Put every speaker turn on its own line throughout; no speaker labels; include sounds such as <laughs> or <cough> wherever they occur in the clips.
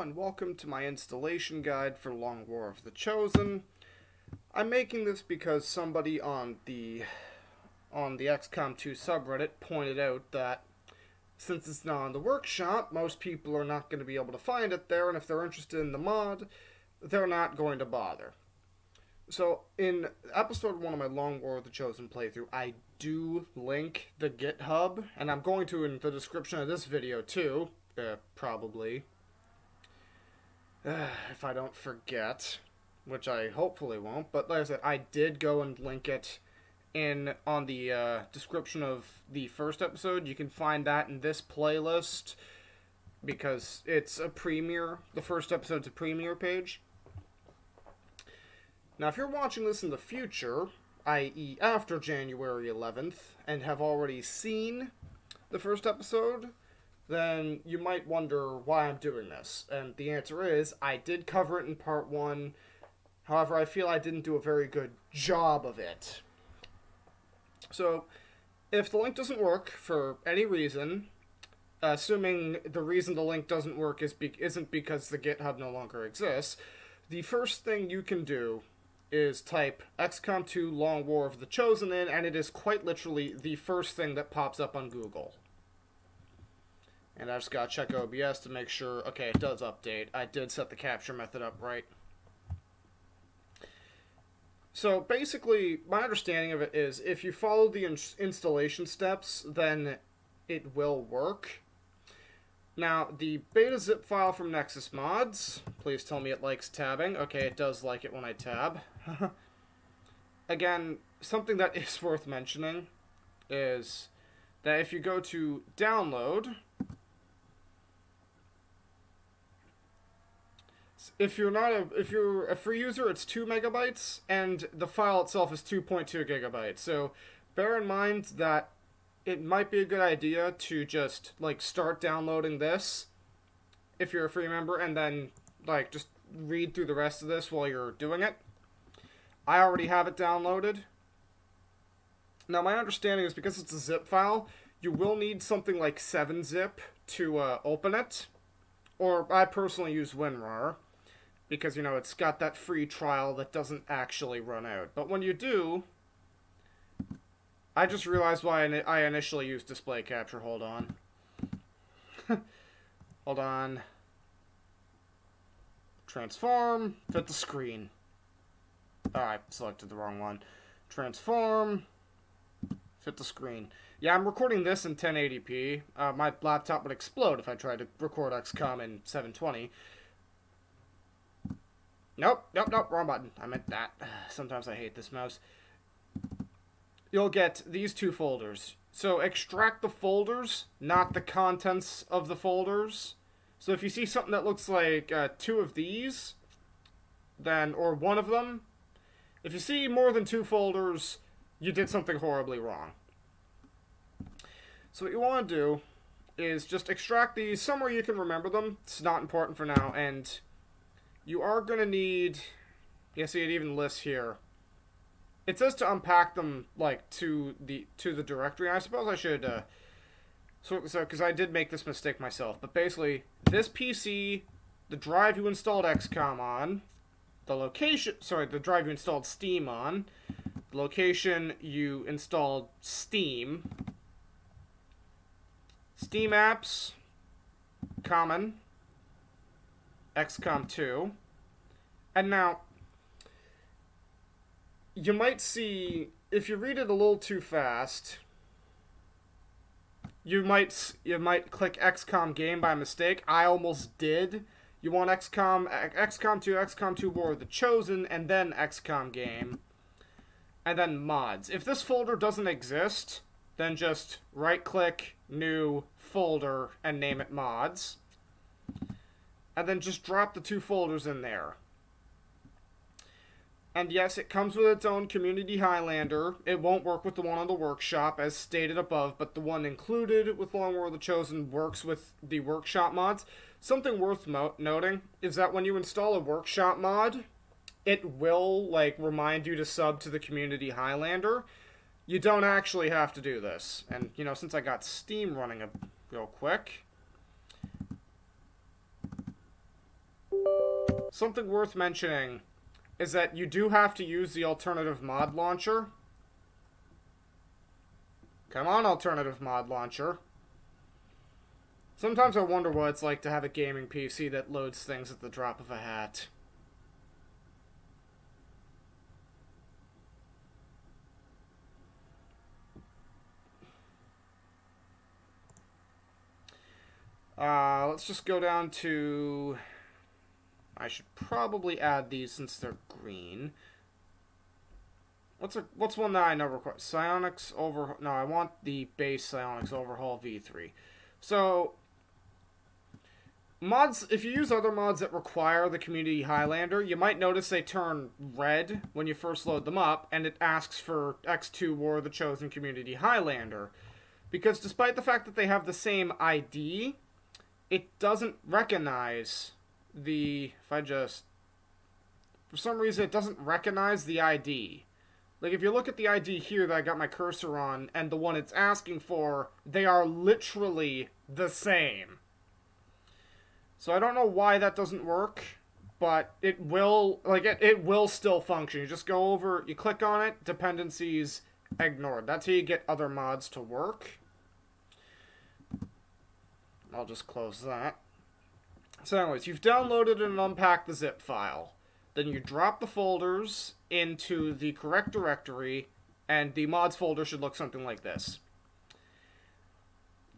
And welcome to my installation guide for Long War of the Chosen. I'm making this because somebody on the on the XCOM 2 subreddit pointed out that since it's not on the workshop, most people are not going to be able to find it there, and if they're interested in the mod, they're not going to bother. So, in episode 1 of my Long War of the Chosen playthrough, I do link the GitHub, and I'm going to in the description of this video too, uh, probably. <sighs> If I don't forget, which I hopefully won't. But like I said, I did go and link it in on the uh, description of the first episode. You can find that in this playlist because it's a premiere. The first episode's a premiere page. Now, if you're watching this in the future, i.e., after January 11th, and have already seen the first episode, then you might wonder why I'm doing this. And the answer is I did cover it in part one. However, I feel I didn't do a very good job of it. So, if the link doesn't work for any reason, assuming the reason the link doesn't work is be- isn't because the GitHub no longer exists, the first thing you can do is type XCOM 2 Long War of the Chosen in, and it is quite literally the first thing that pops up on Google. And I just gotta check OBS to make sure, okay, it does update. I did set the capture method up right. So basically, my understanding of it is if you follow the in installation steps, then it will work. Now, the beta zip file from Nexus Mods, please tell me it likes tabbing. Okay, it does like it when I tab. <laughs> Again, something that <laughs> is worth mentioning is that if you go to download, if you're not a if you're a free user, it's two megabytes, and the file itself is 2.2 gigabytes. So bear in mind that it might be a good idea to just like start downloading this if you're a free member, and then like just read through the rest of this while you're doing it. I already have it downloaded. Now my understanding is because it's a zip file, you will need something like 7-zip to uh, open it. Or I personally use WinRAR because you know it's got that free trial that doesn't actually run out. But when you do, I just realized why I initially used display capture. Hold on. <laughs> Hold on. Transform, fit the screen. Oh, I selected the wrong one. Transform, fit the screen. Yeah, I'm recording this in 1080p. Uh, my laptop would explode if I tried to record XCOM in 720. Nope, nope, nope, wrong button. I meant that. <sighs> Sometimes I hate this mouse. You'll get these two folders. So extract the folders, not the contents of the folders. So if you see something that looks like uh, two of these, then, or one of them, if you see more than two folders, you did something horribly wrong. So what you want to do is just extract these somewhere you can remember them. It's not important for now, and you are going to need, you see it even lists here. It says to unpack them like to the to the directory. I suppose I should uh, sort this out because I did make this mistake myself. But basically, this PC, the drive you installed XCOM on, the location, sorry, the drive you installed Steam on, the location you installed Steam, Steam apps, common, XCOM 2. And now, you might see, if you read it a little too fast, you might you might click XCOM game by mistake. I almost did. You want XCOM, XCOM 2, XCOM 2 War of the Chosen, and then XCOM game, and then mods. If this folder doesn't exist, then just right-click, new, folder, and name it mods and then just drop the two folders in there. And yes, it comes with its own Community Highlander. It won't work with the one on the workshop, as stated above, but the one included with Long War of the Chosen works with the workshop mods. Something worth noting is that when you install a workshop mod, it will, like, remind you to sub to the Community Highlander. You don't actually have to do this. And, you know, since I got Steam running a real quick, something worth mentioning is that you do have to use the alternative mod launcher. Come on, alternative mod launcher. Sometimes I wonder what it's like to have a gaming PC that loads things at the drop of a hat. Uh, let's just go down to... I should probably add these since they're green. What's a what's one that I know requires Psyonix over? No, I want the base Psyonix overhaul V3. So mods, if you use other mods that require the Community Highlander, you might notice they turn red when you first load them up, and it asks for X2 War the Chosen Community Highlander. Because despite the fact that they have the same ID, it doesn't recognize the. If I just. For some reason, it doesn't recognize the ID. Like, if you look at the ID here that I got my cursor on, and the one it's asking for, they are literally the same. So I don't know why that doesn't work, but it will, like, it, it will still function. You just go over, you click on it, dependencies ignored. That's how you get other mods to work. I'll just close that. So anyways, you've downloaded and unpacked the zip file. Then you drop the folders into the correct directory, and the mods folder should look something like this.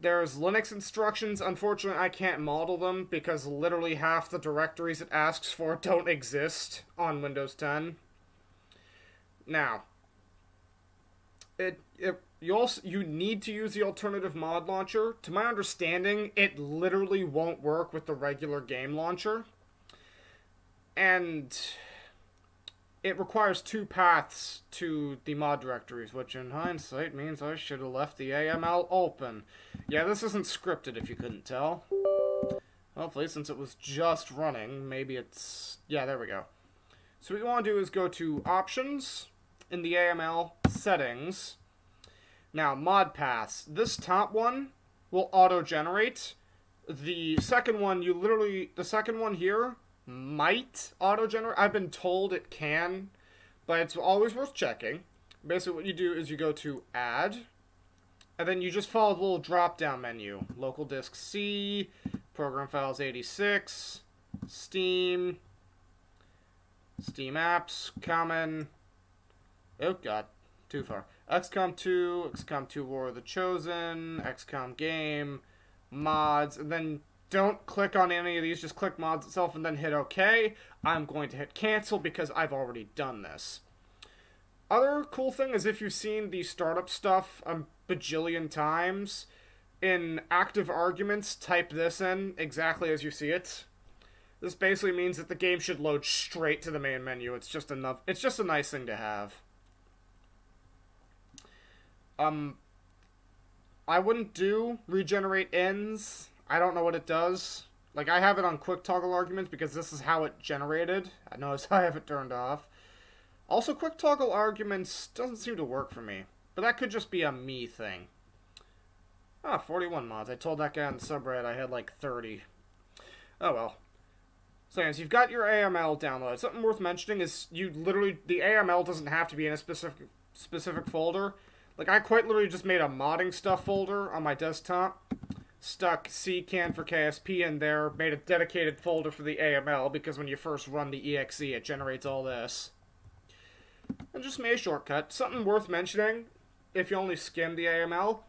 There's Linux instructions. Unfortunately, I can't model them because literally half the directories it asks for don't exist on Windows 10. Now, it, it you also you need to use the alternative mod launcher. To my understanding, it literally won't work with the regular game launcher. And it requires two paths to the mod directories, which in hindsight means I should have left the AML open. Yeah, this isn't scripted if you couldn't tell. Hopefully, since it was just running, maybe it's... Yeah, there we go. So what you want to do is go to Options, in the AML, Settings, now, mod paths. This top one will auto-generate. The second one, you literally, the second one here might auto-generate. I've been told it can, but it's always worth checking. Basically, what you do is you go to Add, and then you just follow the little drop-down menu. Local disk C, program files 86, Steam, Steam apps, common. Oh god, too far. XCOM 2, XCOM 2 War of the Chosen, XCOM game, mods, and then don't click on any of these, just click mods itself and then hit OK. I'm going to hit cancel because I've already done this. Other cool thing is if you've seen the startup stuff a bajillion times, in active arguments, type this in exactly as you see it. This basically means that the game should load straight to the main menu. It's just enough. It's just a nice thing to have. Um, I wouldn't do regenerate ends. I don't know what it does. Like, I have it on quick toggle arguments because this is how it generated. I notice <laughs> I have it turned off. Also, quick toggle arguments doesn't seem to work for me. But that could just be a me thing. Ah, 41 mods. I told that guy on subreddit I had like 30. Oh well. So anyways, you've got your AML downloaded. Something worth mentioning is you literally, the AML doesn't have to be in a specific specific folder. Like, I quite literally just made a modding stuff folder on my desktop, stuck CKAN for KSP in there, made a dedicated folder for the AML, because when you first run the EXE, it generates all this. And just made a shortcut. Something worth mentioning, if you only skim the AML,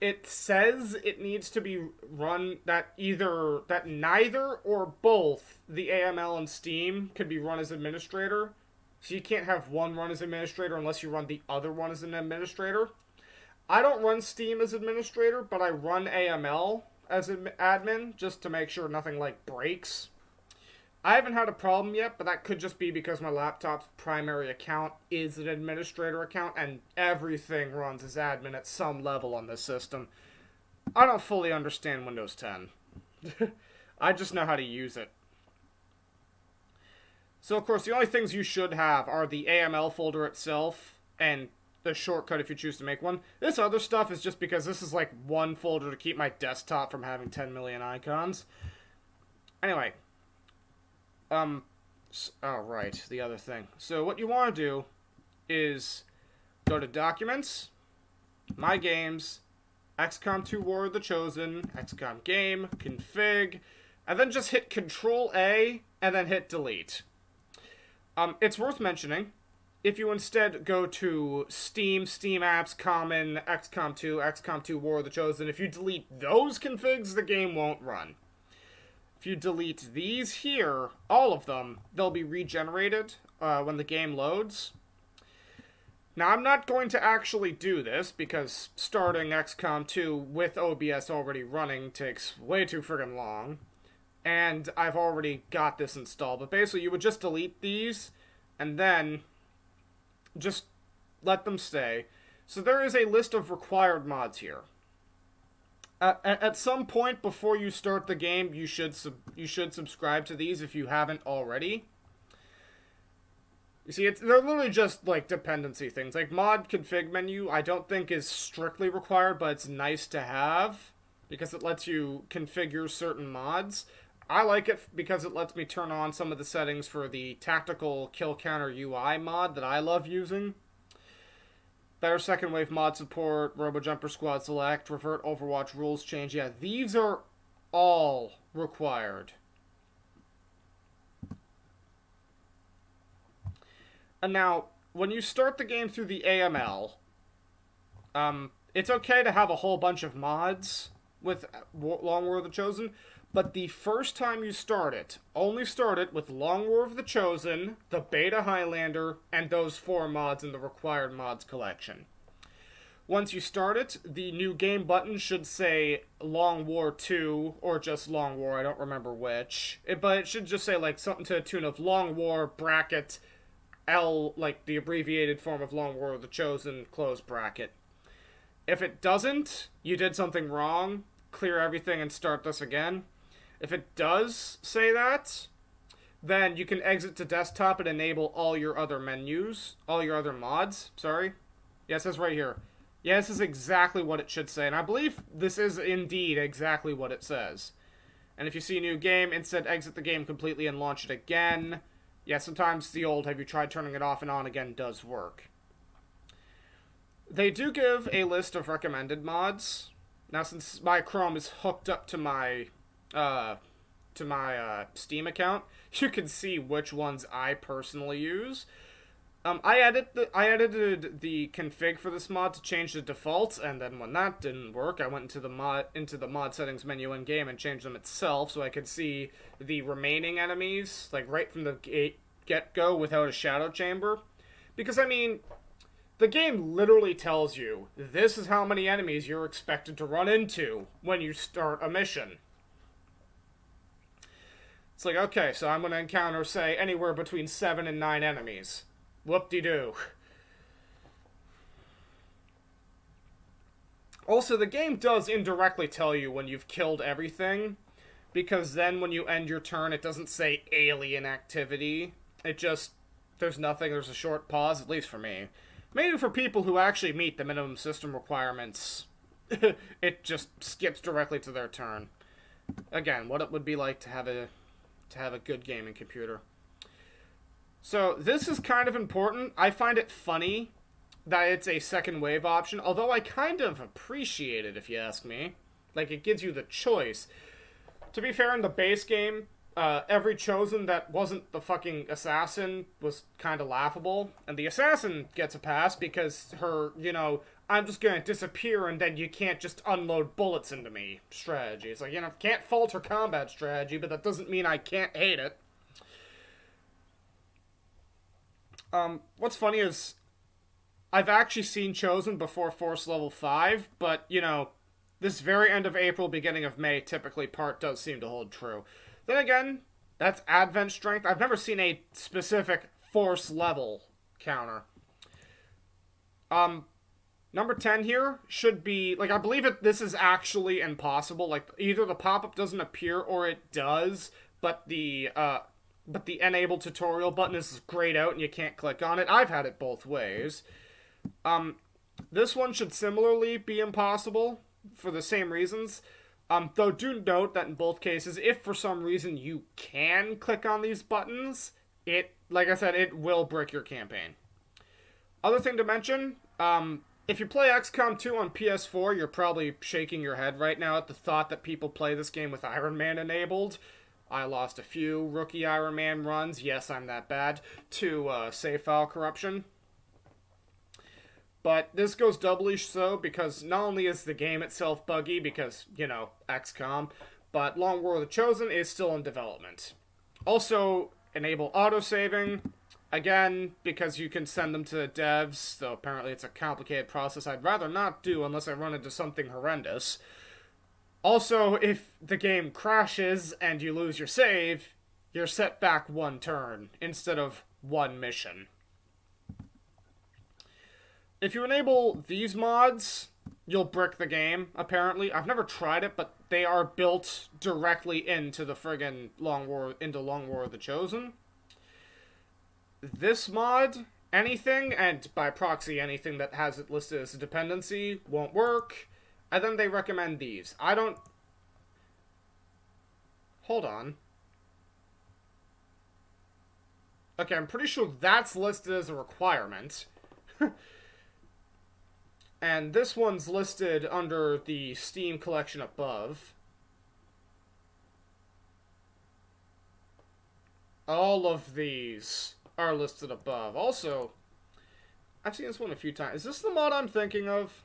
it says it needs to be run that either that neither or both the AML and Steam could be run as administrator. So you can't have one run as administrator unless you run the other one as an administrator. I don't run Steam as administrator, but I run AML as an admin just to make sure nothing like breaks. I haven't had a problem yet, but that could just be because my laptop's primary account is an administrator account and everything runs as admin at some level on this system. I don't fully understand Windows 10. <laughs> I just know how to use it. So, of course, the only things you should have are the AML folder itself and the shortcut if you choose to make one. This other stuff is just because this is like one folder to keep my desktop from having 10 million icons. Anyway, um, oh, right, the other thing. So what you want to do is go to Documents, My Games, XCOM 2 War of the Chosen, XCOM Game, Config, and then just hit Control A and then hit Delete. Um, it's worth mentioning if you instead go to Steam, Steam Apps, Common, XCOM 2, XCOM 2 War of the Chosen, if you delete those configs, the game won't run. If you delete these here, all of them, they'll be regenerated uh, when the game loads. Now, I'm not going to actually do this because starting XCOM 2 with OBS already running takes way too friggin' long. And I've already got this installed. But basically, you would just delete these and then just let them stay. So there is a list of required mods here. Uh, at some point before you start the game, you should you should subscribe to these if you haven't already. You see, it's they're literally just like dependency things. Like mod config menu, I don't think is strictly required, but it's nice to have because it lets you configure certain mods. I like it because it lets me turn on some of the settings for the tactical kill counter UI mod that I love using. Better second wave mod support, robojumper Squad Select, Revert Overwatch rules change. Yeah, these are all required. And now, when you start the game through the AML, um, it's okay to have a whole bunch of mods with Long War of the Chosen, but the first time you start it, only start it with Long War of the Chosen, the Beta Highlander, and those four mods in the required mods collection. Once you start it, the new game button should say Long War 2 or just Long War, I don't remember which. It, but it should just say like something to the tune of Long War bracket L, like the abbreviated form of Long War of the Chosen, close bracket. If it doesn't, you did something wrong, clear everything and start this again. If it does say that, then you can exit to desktop and enable all your other menus, all your other mods, sorry. Yeah, it says right here. Yeah, this is exactly what it should say, and I believe this is indeed exactly what it says. And if you see a new game, instead exit the game completely and launch it again. Yeah, sometimes the old have you tried turning it off and on again does work. They do give a list of recommended mods. Now, since my Chrome is hooked up to my uh, to my uh, Steam account, <laughs> you can see which ones I personally use. Um, I the I edited the config for this mod to change the defaults, and then when that didn't work, I went into the mod into the mod settings menu in game and changed them itself, so I could see the remaining enemies like right from the get go without a shadow chamber. Because I mean, the game literally tells you this is how many enemies you're expected to run into when you start a mission. It's like okay, so I'm gonna encounter say anywhere between seven and nine enemies Whoop-de-doo. Also, the game does indirectly tell you when you've killed everything, because then when you end your turn, it doesn't say alien activity. It just, there's nothing, there's a short pause, at least for me. Maybe for people who actually meet the minimum system requirements, <laughs> it just skips directly to their turn. Again, what it would be like to have a to have a good gaming computer. So this is kind of important. I find it funny that it's a second wave option, although I kind of appreciate it if you ask me. Like it gives you the choice. To be fair, in the base game, uh, every chosen that wasn't the fucking assassin was kind of laughable, and the assassin gets a pass because her, you know, I'm just gonna disappear and then you can't just unload bullets into me strategy. It's like you know, can't falter combat strategy, but that doesn't mean I can't hate it. Um, what's funny is I've actually seen Chosen before Force Level 5, but, you know, this very end of April, beginning of May, typically part does seem to hold true. Then again, that's Advent Strength. I've never seen a specific Force level counter. Um, number 10 here should be, like, I believe it, this is actually impossible. Like, either the pop-up doesn't appear or it does, but the, uh, but the enable tutorial button is grayed out and you can't click on it. I've had it both ways. Um, this one should similarly be impossible for the same reasons. Um, though do note that in both cases, if for some reason you can click on these buttons, it, like I said, it will brick your campaign. Other thing to mention, um, if you play XCOM 2 on PS4, you're probably shaking your head right now at the thought that people play this game with Iron Man enabled. I lost a few rookie Iron Man runs, yes, I'm that bad, to uh, save file corruption. But this goes doubly so because not only is the game itself buggy because, you know, XCOM, but Long War of the Chosen is still in development. Also, enable autosaving, again, because you can send them to the devs, though apparently it's a complicated process I'd rather not do unless I run into something horrendous. Also, if the game crashes and you lose your save, you're set back one turn instead of one mission. If you enable these mods, you'll brick the game, apparently. I've never tried it, but they are built directly into the friggin' Long War into Long War of the Chosen. This mod, anything, and by proxy anything that has it listed as a dependency, won't work. And then they recommend these. I don't Hold on. Okay, I'm pretty sure that's listed as a requirement. <laughs> and this one's listed under the Steam collection above. All of these are listed above. Also, I've seen this one a few times. Is this the mod I'm thinking of?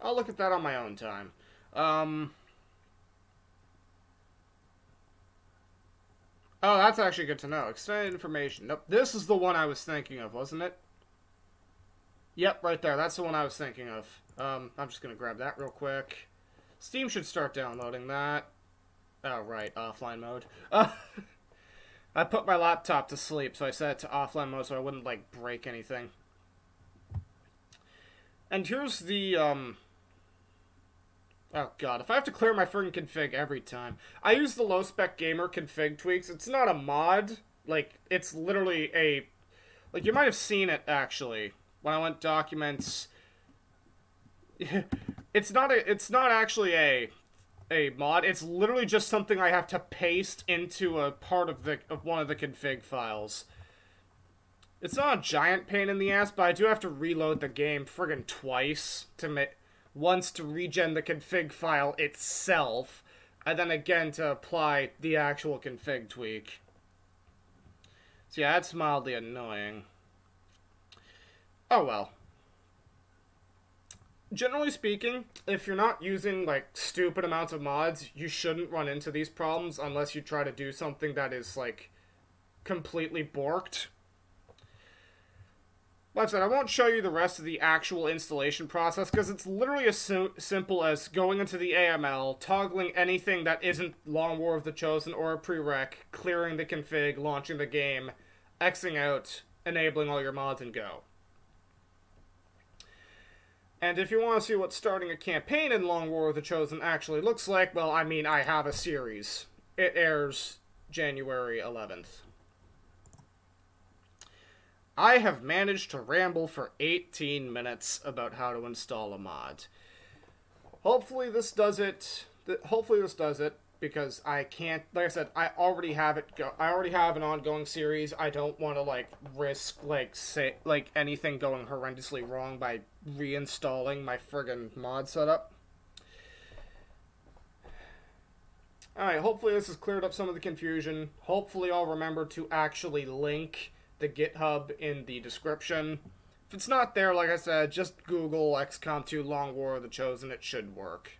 I'll look at that on my own time. Um... Oh, that's actually good to know. Extended information. Nope. This is the one I was thinking of, wasn't it? Yep, right there. That's the one I was thinking of. Um, I'm just going to grab that real quick. Steam should start downloading that. Oh, right. Offline mode. Uh, <laughs> I put my laptop to sleep, so I set it to offline mode so I wouldn't, like, break anything. And here's the, um... Oh god, if I have to clear my friggin' config every time. I use the low spec gamer config tweaks. It's not a mod. Like, it's literally a like you might have seen it actually when I went documents. It's not a it's not actually a a mod. It's literally just something I have to paste into a part of the of one of the config files. It's not a giant pain in the ass, but I do have to reload the game friggin' twice to make once to regen the config file itself, and then again to apply the actual config tweak. So yeah, that's mildly annoying. Oh well. Generally speaking, if you're not using, like, stupid amounts of mods, you shouldn't run into these problems unless you try to do something that is, like, completely borked like I said, I won't show you the rest of the actual installation process because it's literally as sim simple as going into the AML, toggling anything that isn't Long War of the Chosen or a prereq, clearing the config, launching the game, Xing out, enabling all your mods, and go. And if you want to see what starting a campaign in Long War of the Chosen actually looks like, well, I mean, I have a series. It airs January 11th. I have managed to ramble for 18 minutes about how to install a mod. Hopefully this does it. Hopefully this does it because I can't. Like I said, I already have it. Go, I already have an ongoing series. I don't want to like risk like say like anything going horrendously wrong by reinstalling my friggin' mod setup. Alright, hopefully this has cleared up some of the confusion. Hopefully I'll remember to actually link the GitHub in the description. If it's not there, like I said, just Google XCOM 2 Long War of the Chosen. It should work.